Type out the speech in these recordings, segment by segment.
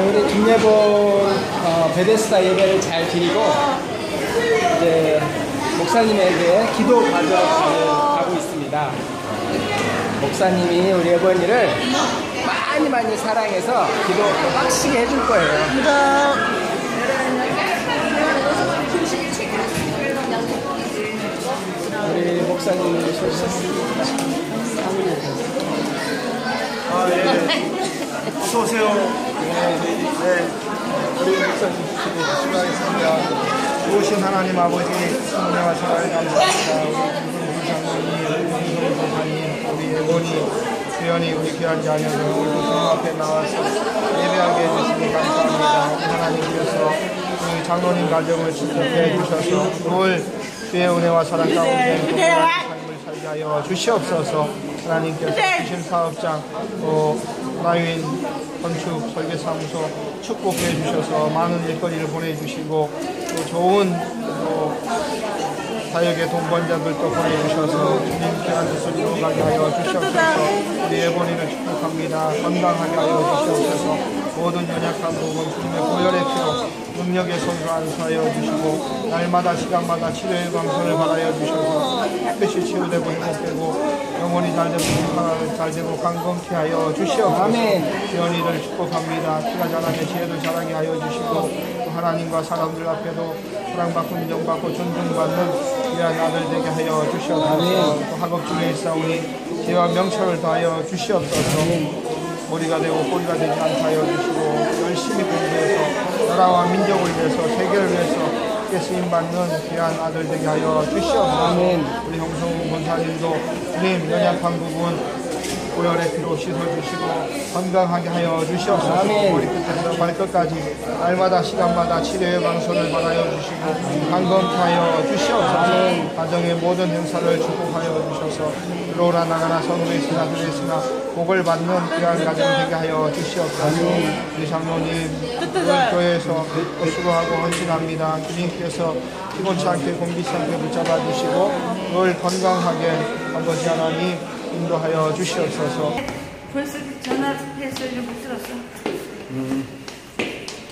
우리 김예본 어, 베데스다 예배를 잘 드리고 이제 목사님에게 기도 받으러 가고 있습니다. 목사님이 우리 예본이를 많이 많이 사랑해서 기도 빡시게 해줄 거예요. 우리 목사님이 오셨습니다. 아, 예. 어서 오세요. 네. 좋으신 하나님 아버지, 은혜와 사랑을 감사합니다. 우리 장로님, 우리 목사님, 우리 예본이, 주연이 우리 귀한 자녀들, 우리 주님 앞에 나와서 예배하게 해주시니 감사합니다. 하나님께서 우리 장로님 가정을 지켜해 주셔서 늘 주의 은혜와 사랑 가운데 삶을 살게 하여 주시옵소서 하나님께서 주신 사업장 또 나인 건축 설계사무소 축복해 주셔서 많은 일거리를 보내주시고 또 좋은 또 사역의 동반자들도 보내주셔서 주님 귀한 뜻을 이루어가게 하여 주시옵소서. 우리 예본이를 축복합니다. 건강하게 하여 주시옵소서 모든 연약한 부분 주님의 고열의 피로 능력의 손으로 안수하여 주시고 날마다 시간마다 치료의 광선을 받아여 주셔서 깨끗이 치유되고 회복되고 영혼이 잘되고 건강하게 잘되고 강건케 하여 주시옵소서. 지연이를 축복합니다 키가 자라게 지혜를 자라게 하여 주시고 또 하나님과 사람들 앞에도 사랑받고 인정받고 존중받는 귀한 아들 되게 하여 주시옵소서. 또 학업 중에 있사오니 지혜와 명철을 다하여 주시옵소서 머리가 되고 꼬리가 되지 않게 하여 주시고 열심히 공부해서 나라와 민족을 위해서 세계를 위해서 크게 쓰임 받는 귀한 아들 되게 하여 주시옵소서. 우리 형성 권사님도 주님 연약한 부분 고열의 피로 씻어주시고 건강하게 하여 주시옵소서. 아멘. 머리끝에서 발끝까지 날마다 시간마다 치료의 방송을 받아여 주시고 강건케 하여 주시옵소서. 가정의 모든 행사를 축복하여 주셔서. 로라 나가나 성도있으나 그랬으나 복을 받는 귀한 가정 되게 하여 주시옵소서. 우리 장로님 오늘 교회에서 또 수고하고 헌신합니다. 주님께서 피곤치 않게 공기치 않게 붙잡아 주시고 늘 건강하게 아버지 하나님 인도하여 주시옵소서 벌써 전화해서 이제 못 들었어.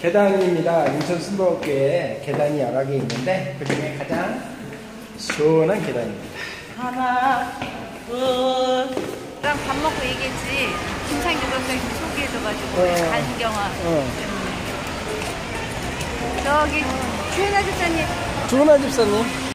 계단입니다. 인천 순복교회 계단이 여러 개 있는데 그 중에 가장 시원한 계단입니다. 하나, 둘. 랑밥 먹고 얘기했지. 김창규 박사님 소개해줘가지고 어. 간경화 어. 때문에. 저기 주연아 집사님 조은아 집사님.